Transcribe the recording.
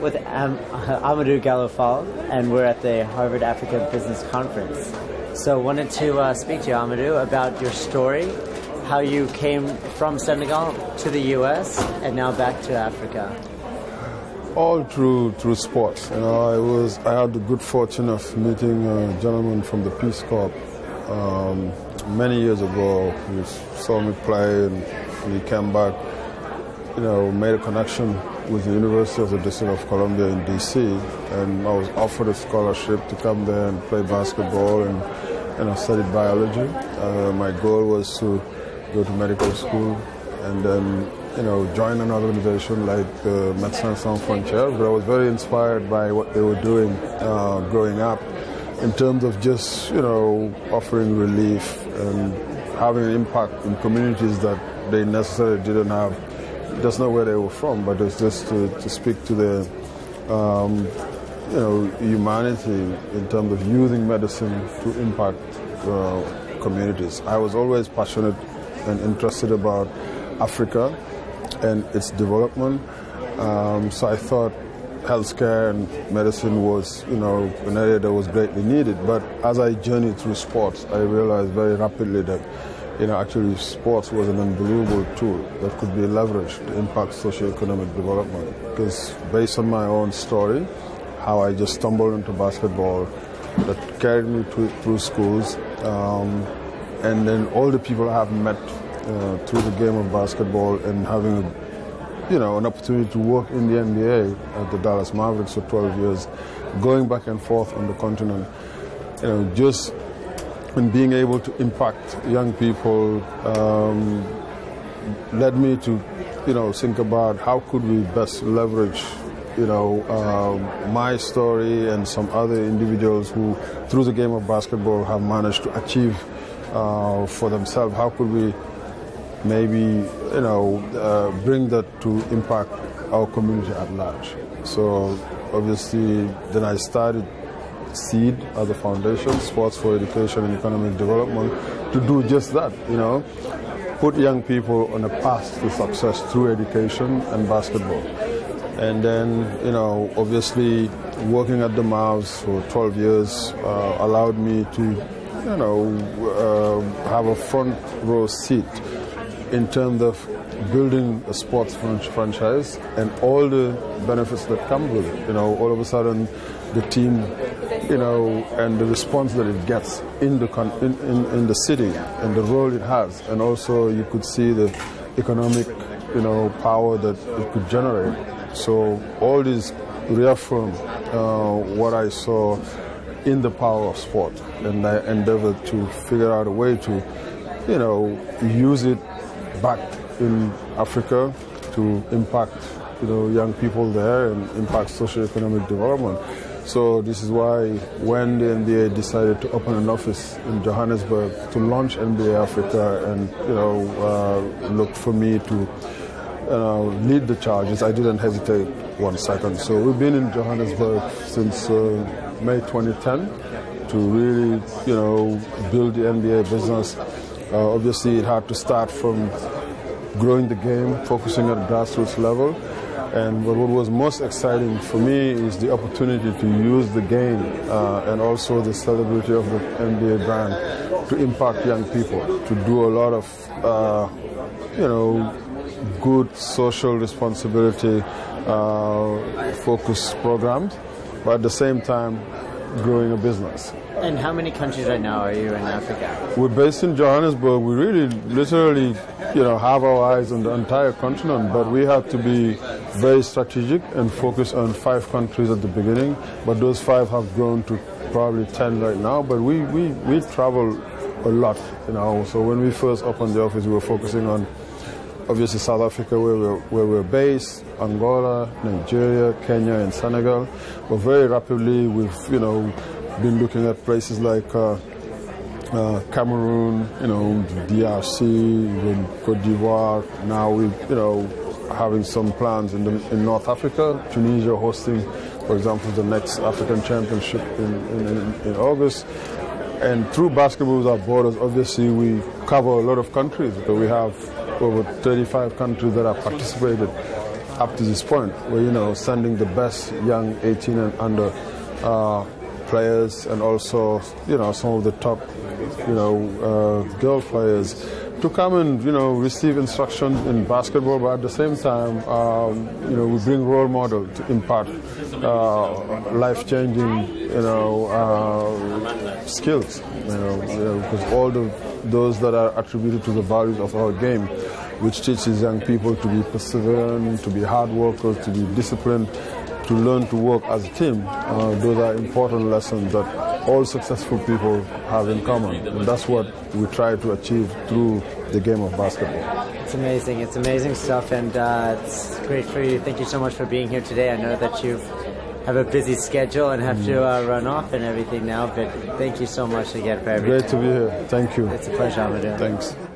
with Am- Amadou Gallo-Fall, and we're at the Harvard Africa Business Conference. So, wanted to uh, speak to you, Amadou, about your story, how you came from Senegal to the U.S. and now back to Africa. All through through sports. You know, I was I had the good fortune of meeting a gentleman from the Peace Corps um, many years ago. He saw me play, and he came back. You know, made a connection with the University of the District of Columbia in DC, and I was offered a scholarship to come there and play basketball, and, and I studied biology. Uh, my goal was to go to medical school, and then you know join an organization like uh, Médecins Sans Frontières. But I was very inspired by what they were doing uh, growing up, in terms of just you know offering relief and having an impact in communities that they necessarily didn't have that's not where they were from, but it's just to, to speak to the, um, you know, humanity in terms of using medicine to impact uh, communities. I was always passionate and interested about Africa and its development. Um, so I thought healthcare and medicine was, you know, an area that was greatly needed. But as I journeyed through sports, I realized very rapidly that you know, actually sports was an unbelievable tool that could be leveraged to impact socioeconomic development. Because based on my own story, how I just stumbled into basketball, that carried me to, through schools, um, and then all the people I have met uh, through the game of basketball and having, you know, an opportunity to work in the NBA at the Dallas Mavericks for 12 years, going back and forth on the continent, you know, just and being able to impact young people um, led me to, you know, think about how could we best leverage, you know, um, my story and some other individuals who, through the game of basketball, have managed to achieve uh, for themselves. How could we maybe, you know, uh, bring that to impact our community at large? So obviously, then I started SEED as a foundation, Sports for Education and Economic Development, to do just that, you know, put young people on a path to success through education and basketball. And then, you know, obviously working at the Mavs for 12 years uh, allowed me to, you know, uh, have a front row seat in terms of building a sports franchise and all the benefits that come with it. You know, all of a sudden the team you know, and the response that it gets in the, in, in, in, the city and the role it has. And also you could see the economic, you know, power that it could generate. So all these reaffirm uh, what I saw in the power of sport. And I endeavored to figure out a way to, you know, use it back in Africa to impact, you know, young people there and impact socioeconomic development. So this is why when the NBA decided to open an office in Johannesburg to launch NBA Africa and you know uh, look for me to uh, lead the charges, I didn't hesitate one second. So we've been in Johannesburg since uh, May 2010 to really you know build the NBA business. Uh, obviously, it had to start from growing the game, focusing at grassroots level. And what was most exciting for me is the opportunity to use the game uh, and also the celebrity of the NBA brand to impact young people, to do a lot of, uh, you know, good social responsibility uh, focused programs, but at the same time, growing a business. And how many countries right now are you in Africa? We're based in Johannesburg. We really, literally, you know, have our eyes on the entire continent, but we have to be very strategic and focus on five countries at the beginning. But those five have grown to probably 10 right now. But we, we, we travel a lot, you know. So when we first opened the office, we were focusing on obviously South Africa, where we're, where we're based, Angola, Nigeria, Kenya, and Senegal. But very rapidly, we've, you know, been looking at places like uh, uh, Cameroon, you know, DRC, even Cote d'Ivoire. Now we, you know, having some plans in, the, in North Africa, Tunisia hosting, for example, the next African Championship in, in, in August. And through Basketball Without Borders, obviously we cover a lot of countries. So we have over 35 countries that have participated up to this point, where you know sending the best young 18 and under uh, players, and also you know some of the top you know uh, girl players to come and you know receive instruction in basketball, but at the same time, um, you know, we bring role model to impart uh, life-changing, you know, uh, skills. You know, you know, because all the those that are attributed to the values of our game, which teaches young people to be perseverant, to be hard workers, to be disciplined, to learn to work as a team. Uh, those are important lessons that all successful people have in common. And that's what we try to achieve through the game of basketball. It's amazing. It's amazing stuff, and uh, it's great for you. Thank you so much for being here today. I know that you have a busy schedule and have to uh, run off and everything now, but thank you so much again for everything. Great to be here. Thank you. It's a pleasure, Amadou. Thanks.